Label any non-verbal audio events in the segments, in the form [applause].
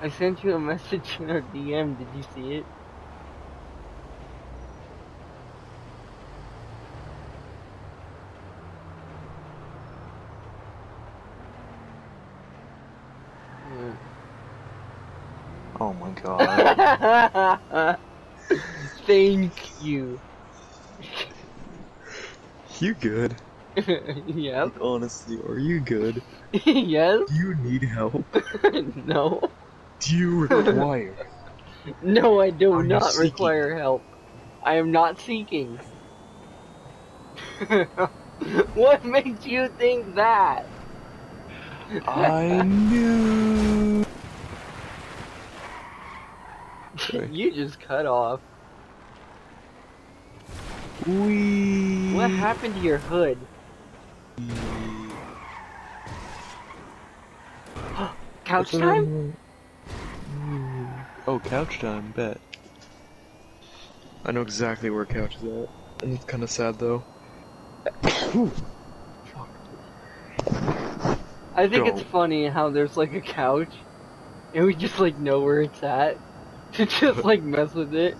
I sent you a [laughs] message in our DM. Did you see it? Oh my god. [laughs] Thank you. you good? [laughs] yep. Like, honestly, are you good? yes. Do you need help? no. Do you [laughs] require? No, I do Are not require help. I am not seeking. [laughs] what makes you think that? I knew. [laughs] You just cut off. We. What happened to your hood? [gasps] Couch time? Oh, couch time, bet. I know exactly where couch is at. And it's kind of sad though. I think it's funny how there's like a couch, and we just like know where it's at [laughs] to just like mess with it.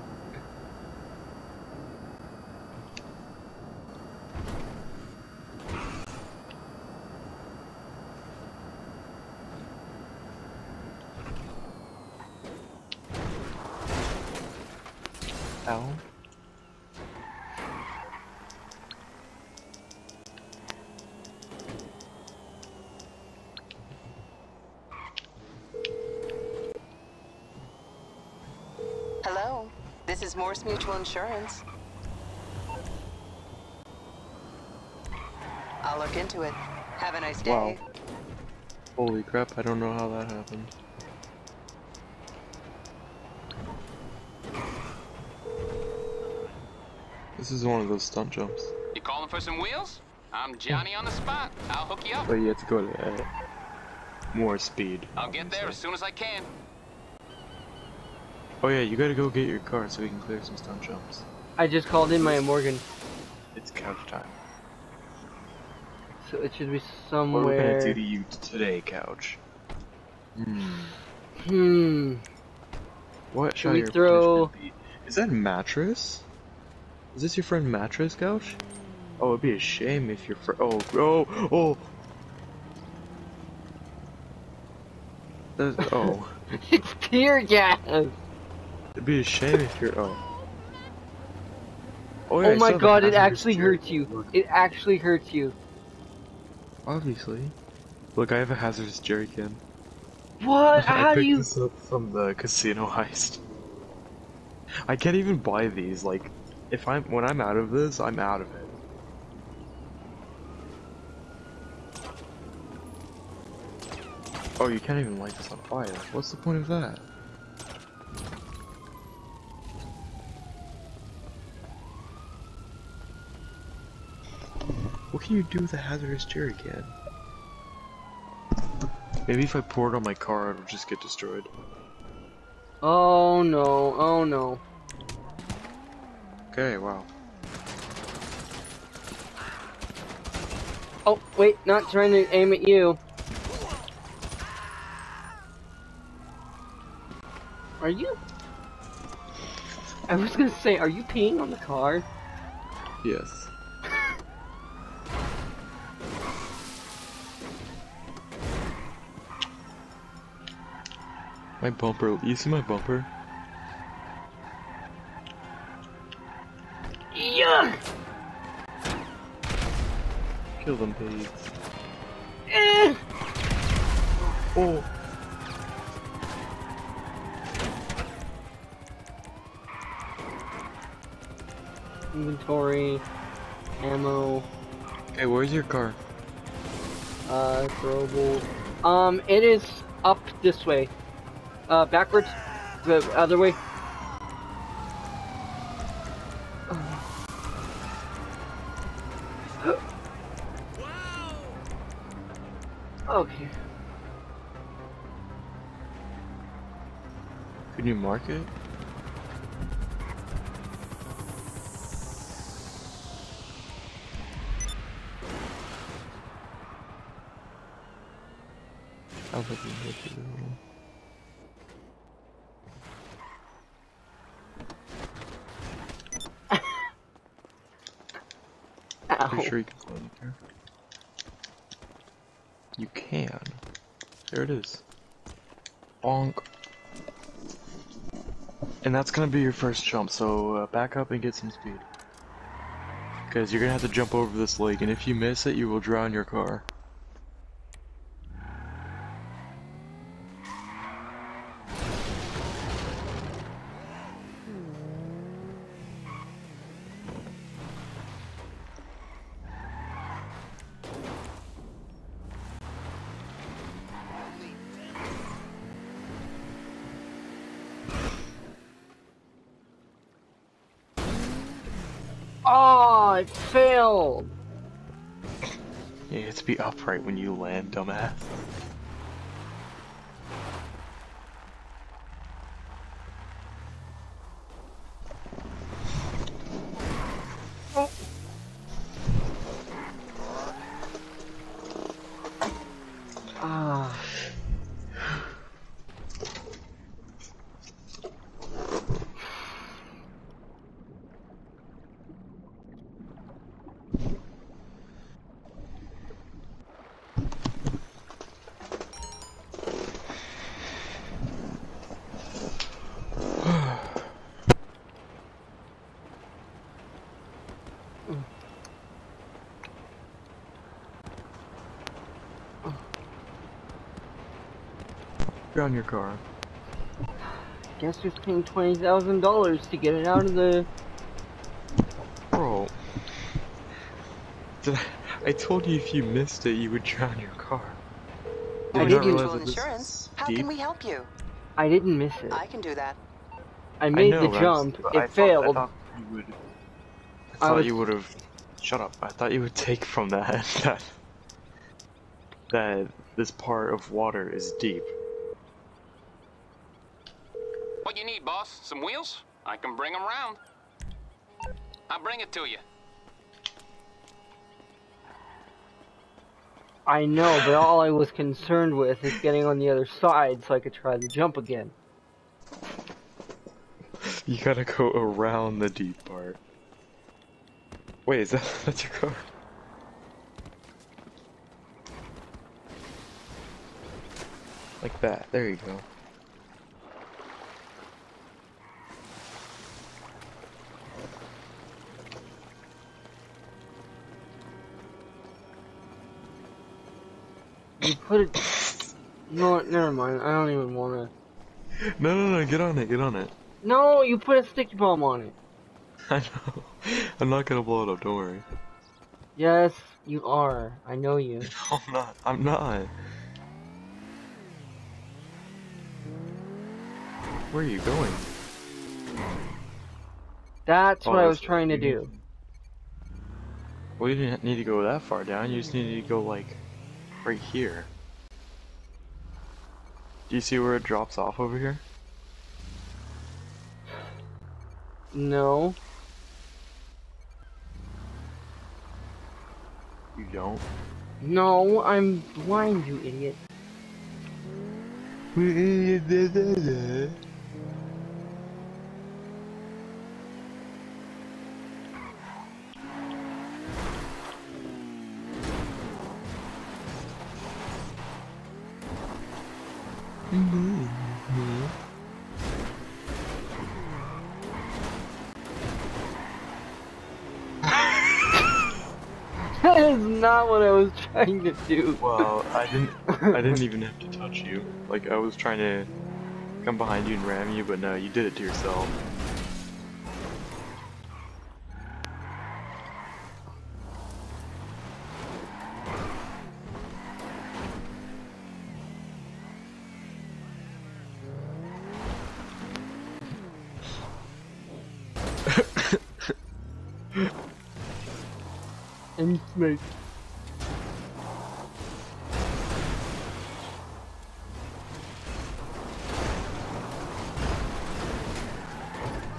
Ow. Hello, this is Mors Mutual Insurance. I'll look into it. Have a nice day. Wow. Holy crap, I don't know how that happened. This is one of those stunt jumps. You calling for some wheels? I'm Johnny on the spot. I'll hook you up. But you have to go to uh, more speed. I'll get there as soon as I can. Oh yeah, you gotta go get your car so we can clear some stunt jumps. I just called in my Morgan, It's couch time. so it should be What are we gonna somewhere. do to you today, couch? Hmm. Hmm. What Should shall we throw- be? Is that mattress? Is this your friend mattress, couch? Oh, it'd be a shame if your friend. Oh, oh, oh. That's, [laughs] oh, it's tear gas. it'd be a shame if you're. Oh. Oh, yeah, Oh my god, it actually jerry hurts you. It actually hurts you. Obviously. Look, I have a hazardous jerry can. What? [laughs] I How do you? this up from the casino heist. I can't even buy these. Like, if I'm when I'm out of this, I'm out of it. Oh, you can't even light this on fire. What's the point of that? What can you do with a hazardous jerry can? Maybe if I pour it on my car, it'll just get destroyed. Oh no! Oh no! Okay, wow. Oh wait, not trying to aim at you. Are you? I was gonna say, are you peeing on the car? Yes. My bumper, you see my bumper? Kill them pigs. Eh. Oh! Inventory, ammo, Hey, where's your car? uh, throwable. Um, it is up this way. Uh, backwards. The other way. New market? I'll hit you Are [laughs] Pretty sure you can go in there. You can. There it is. Bonk. And that's gonna be your first jump, so uh, back up and get some speed. Because you're gonna have to jump over this lake, and if you miss it, you will drown your car. Oh, it failed. You have to be upright when you land, dumbass. Drown your car. Guess who's paying twenty thousand dollars to get it out of the Bro. Did I, I told you if you missed it, you would drown your car. I Did you not didn't- realize Mutual that this insurance. How deep? can we help you? I didn't miss it. I can do that. I made know, the jump. it I thought- failed. I thought you would. I I thought was- you would have. Shut up! I thought you would take from that [laughs] that that this part of water is deep. What you need, boss? Some wheels? I can bring them round. I'll bring it to you. I know, but all I was concerned with is getting on the other side so I could try the jump again. You gotta go around the deep part. Wait, is that [laughs] that's your car? Like that. There you go. You put it. No, never mind. I don't even wanna. No, no, no. Get on it. Get on it. No, you put a sticky bomb on it. [laughs] I know. I'm not gonna blow it up. Don't worry. Yes, you are. I know you. [laughs] I'm not. I'm not. Where are you going? That's Oh, what I oh, was trying to do. Well, you didn't need to go that far down. You just needed to go like right here. Do you see where it drops off over here? No. You don't. No, I'm blind, you idiot. [laughs] Mm-hmm. [laughs] That is not what I was trying to do. Well, I didn't. I didn't even have to touch you. Like I was trying to come behind you and ram you, but no, you did it to yourself. And smoke.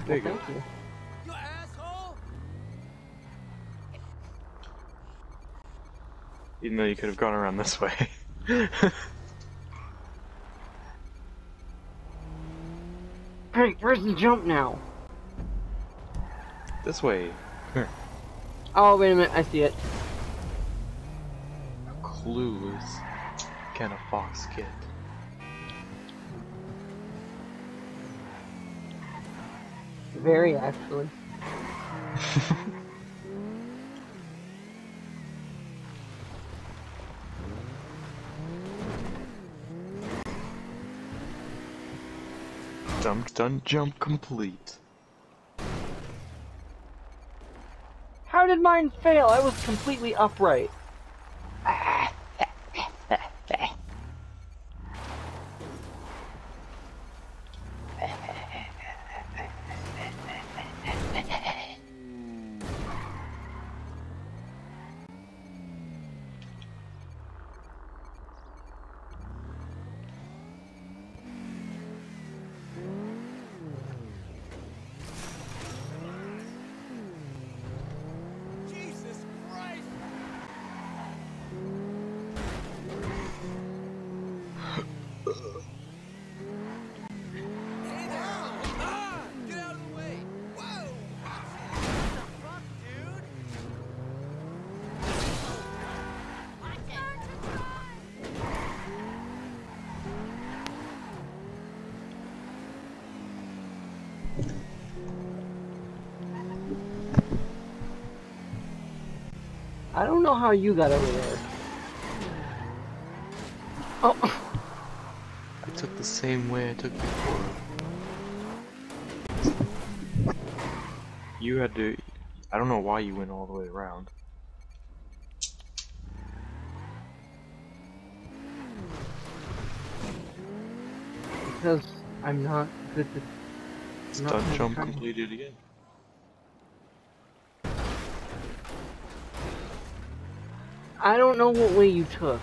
There you go. Thank you. Even though you could have gone around this way. [laughs] Hey, where's the jump now? this way. Oh, wait a minute, I see it. Clueless can a fox get? Very actually. [laughs] Jump, done, jump complete. How did mine fail? I was completely upright. I don't know how you got over there. Oh, I took the same way I took before. You had to. I don't know why you went all the way around. because I'm not good at. Stunt good jump completed again. I don't know what way you took.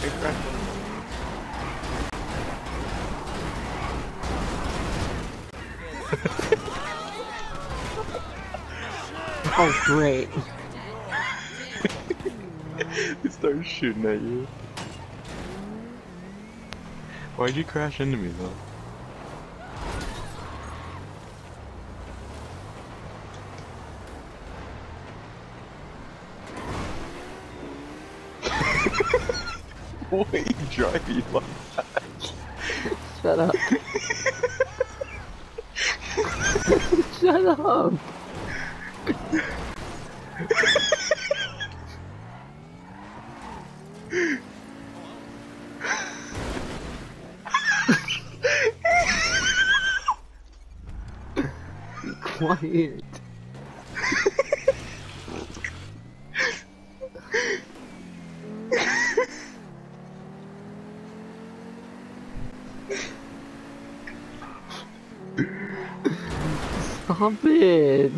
Hey, Crash. Oh, great. [laughs] He started shooting at you. Why'd you crash into me though? [laughs] Why are you driving like that? Shut up. [laughs] Shut up. Quiet. Stop it.